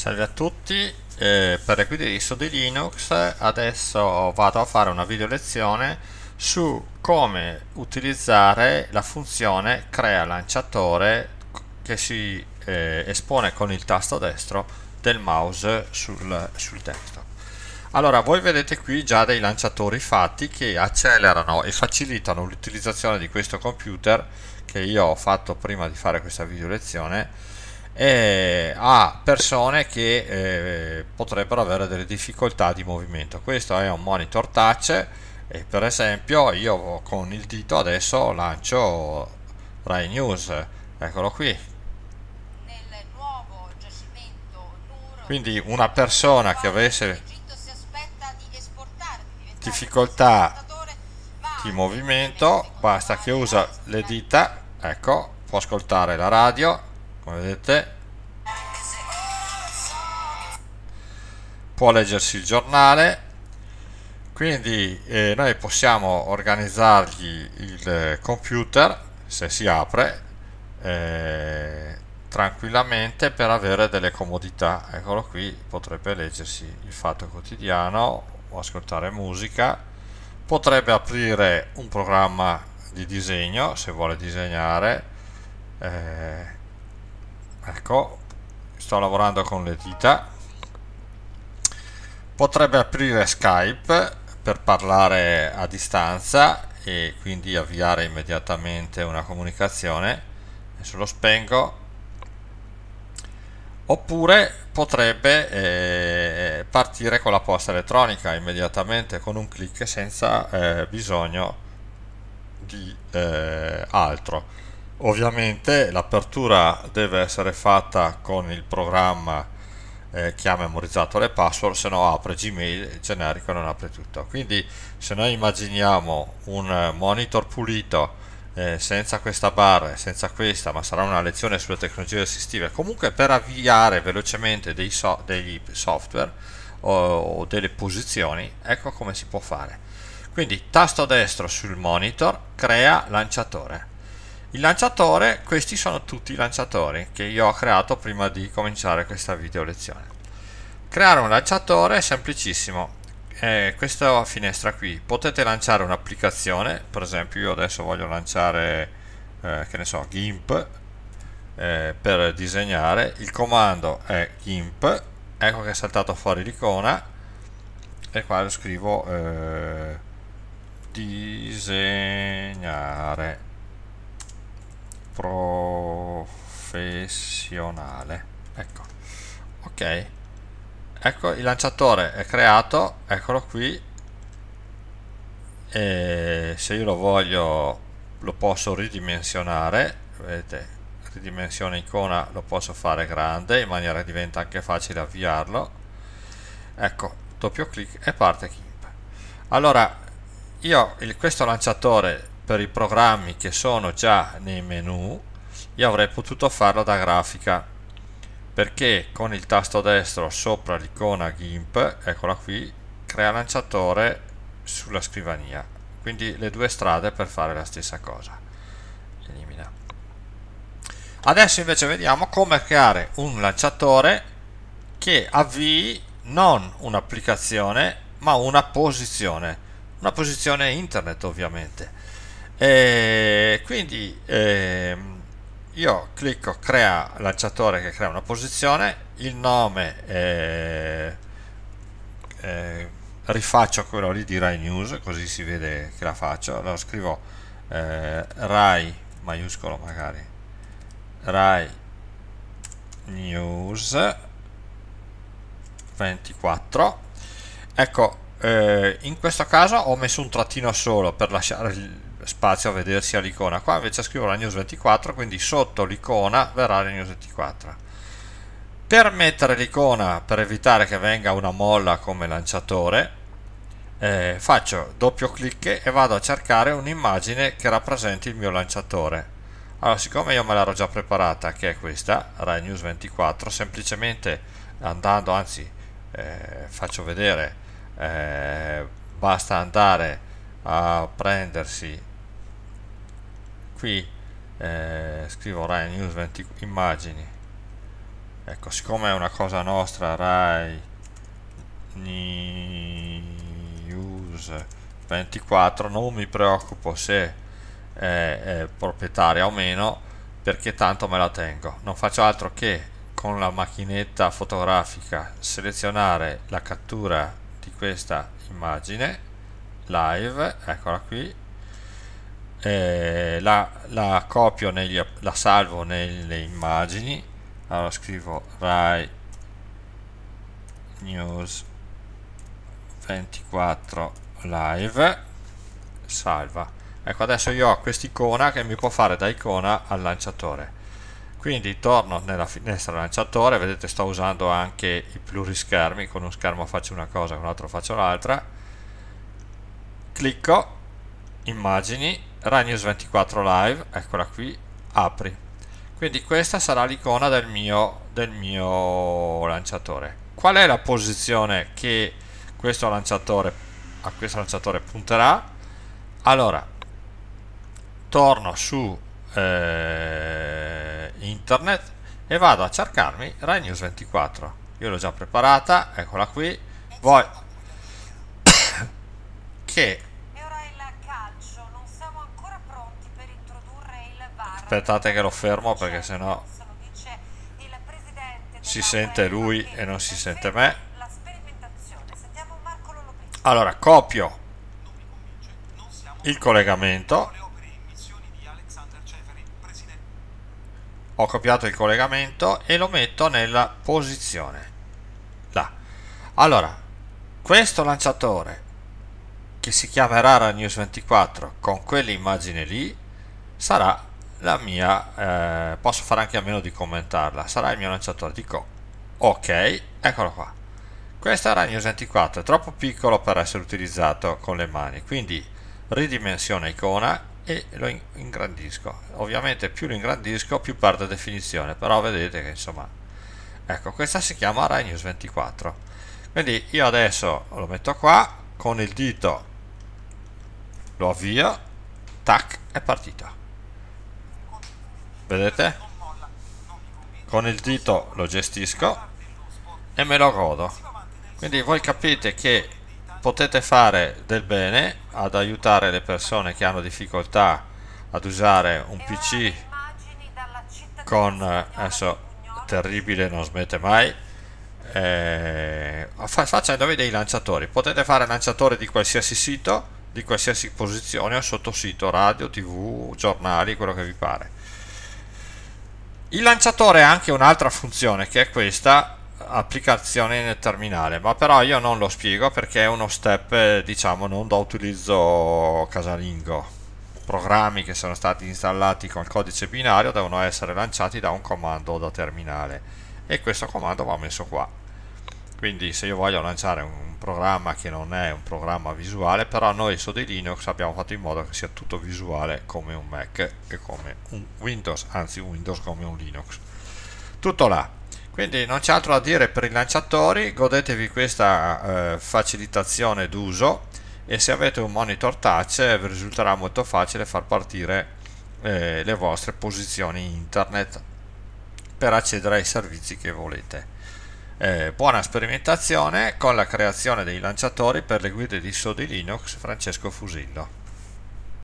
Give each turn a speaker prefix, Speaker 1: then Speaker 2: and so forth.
Speaker 1: Salve a tutti, eh, per ISO di Linux adesso vado a fare una video lezione su come utilizzare la funzione crea lanciatore che si eh, espone con il tasto destro del mouse sul, sul desktop. Allora, voi vedete qui già dei lanciatori fatti che accelerano e facilitano l'utilizzazione di questo computer che io ho fatto prima di fare questa video lezione eh, a persone che eh, potrebbero avere delle difficoltà di movimento. Questo è un monitor touch e per esempio io con il dito adesso lancio Rai News, eccolo qui. Quindi una persona che avesse difficoltà di movimento basta che usa le dita, ecco, può ascoltare la radio come vedete può leggersi il giornale. Quindi eh, noi possiamo organizzargli il computer se si apre eh, tranquillamente per avere delle comodità. Eccolo qui potrebbe leggersi il fatto quotidiano o ascoltare musica. Potrebbe aprire un programma di disegno se vuole disegnare eh, ecco sto lavorando con le dita. Potrebbe aprire Skype per parlare a distanza e quindi avviare immediatamente una comunicazione. Adesso lo spengo. Oppure potrebbe eh, partire con la posta elettronica immediatamente con un clic senza eh, bisogno di eh, altro Ovviamente l'apertura deve essere fatta con il programma eh, che ha memorizzato le password, se no apre Gmail generico e non apre tutto. Quindi se noi immaginiamo un monitor pulito eh, senza questa barra, senza questa, ma sarà una lezione sulle tecnologie assistive, comunque per avviare velocemente dei so degli software o, o delle posizioni, ecco come si può fare. Quindi tasto destro sul monitor crea lanciatore il lanciatore, questi sono tutti i lanciatori che io ho creato prima di cominciare questa video lezione. Creare un lanciatore è semplicissimo. Eh, questa finestra qui potete lanciare un'applicazione, per esempio io adesso voglio lanciare, eh, che ne so, GIMP eh, per disegnare. Il comando è GIMP, ecco che è saltato fuori l'icona e qua lo scrivo eh, disegnare professionale. Ecco. Ok. Ecco il lanciatore è creato eccolo qui. E se io lo voglio lo posso ridimensionare. Vedete ridimensione icona lo posso fare grande in maniera che diventa anche facile avviarlo. Ecco doppio clic e parte GIMP allora io il, questo lanciatore per i programmi che sono già nei menu io avrei potuto farlo da grafica perché con il tasto destro sopra l'icona GIMP eccola qui crea lanciatore sulla scrivania. Quindi le due strade per fare la stessa cosa. Elimina. Adesso invece vediamo come creare un lanciatore che avvii non un'applicazione ma una posizione. Una posizione internet ovviamente e quindi eh, io clicco crea lanciatore che crea una posizione il nome eh, eh, rifaccio quello lì di Rai News così si vede che la faccio. Allora scrivo eh, Rai maiuscolo magari. Rai News 24 ecco eh, in questo caso ho messo un trattino solo per lasciare il spazio a vedersi all'icona qua invece scrivo la news 24 quindi sotto l'icona verrà la news 24 per mettere l'icona per evitare che venga una molla come lanciatore eh, faccio doppio clic e vado a cercare un'immagine che rappresenti il mio lanciatore. Allora siccome io me l'ero già preparata che è questa Rai News 24 semplicemente andando anzi eh, faccio vedere eh, basta andare a prendersi qui eh, scrivo Rai News 20 immagini. Ecco siccome è una cosa nostra Rai News 24 non mi preoccupo se è, è proprietaria o meno perché tanto me la tengo. Non faccio altro che con la macchinetta fotografica selezionare la cattura di questa immagine live eccola qui eh, la, la, copio negli, la salvo nelle immagini. Allora scrivo Rai News 24 live. Salva. Ecco adesso io ho quest'icona che mi può fare da icona al lanciatore. Quindi torno nella finestra lanciatore. Vedete sto usando anche i plurischermi. Con uno schermo faccio una cosa con l'altro faccio l'altra. Clicco. Immagini Ragnews 24 live eccola qui apri. Quindi questa sarà l'icona del mio, del mio lanciatore. Qual è la posizione che questo lanciatore a questo lanciatore punterà? Allora torno su eh, internet e vado a cercarmi Rai News 24 io l'ho già preparata eccola qui. Voi che aspettate che lo fermo perché sennò si sente lui e non si sente me. Allora copio il collegamento. Ho copiato il collegamento e lo metto nella posizione. Là. Allora questo lanciatore che si chiamerà Ragnews 24 con quell'immagine lì sarà la mia eh, posso fare anche a meno di commentarla. Sarà il mio lanciatore. Dico ok eccolo qua. Questo era News 24 è troppo piccolo per essere utilizzato con le mani quindi ridimensiona icona e lo ingrandisco. Ovviamente più lo ingrandisco più perde definizione però vedete che insomma ecco questa si chiama Rai News 24 quindi io adesso lo metto qua con il dito lo avvio tac è partito vedete? Con il dito lo gestisco e me lo godo. Quindi voi capite che potete fare del bene ad aiutare le persone che hanno difficoltà ad usare un pc con adesso terribile non smette mai. Eh, facendovi dei lanciatori. Potete fare lanciatori di qualsiasi sito di qualsiasi posizione o sottosito radio tv giornali quello che vi pare il lanciatore ha anche un'altra funzione che è questa applicazione nel terminale, ma però io non lo spiego perché è uno step diciamo non da utilizzo casalingo. Programmi che sono stati installati con il codice binario devono essere lanciati da un comando da terminale e questo comando va messo qua. Quindi se io voglio lanciare un programma che non è un programma visuale, però noi su di Linux abbiamo fatto in modo che sia tutto visuale come un Mac e come un Windows, anzi un Windows come un Linux. Tutto là. Quindi non c'è altro da dire per i lanciatori, godetevi questa eh, facilitazione d'uso e se avete un monitor touch vi risulterà molto facile far partire eh, le vostre posizioni internet per accedere ai servizi che volete. Eh, buona sperimentazione con la creazione dei lanciatori per le guide di Sodi Linux Francesco Fusillo.